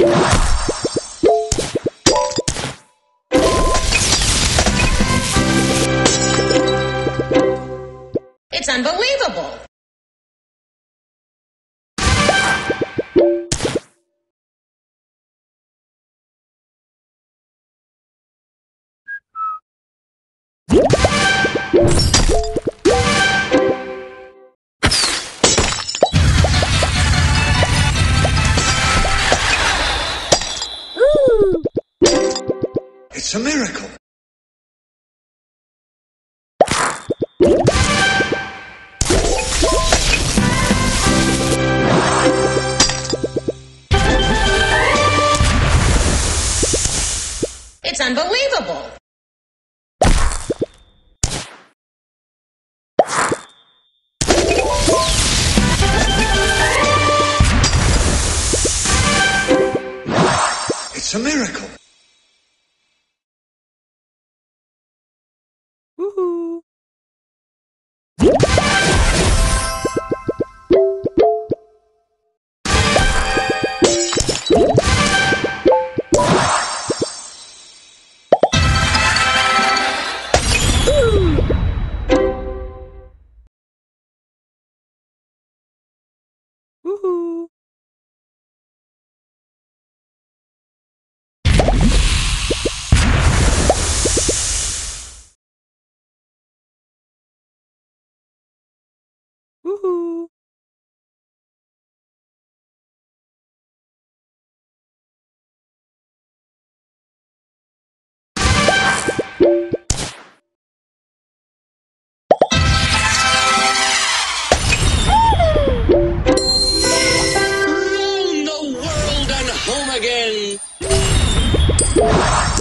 It's unbelievable! It's a miracle. It's unbelievable. It's a miracle. Música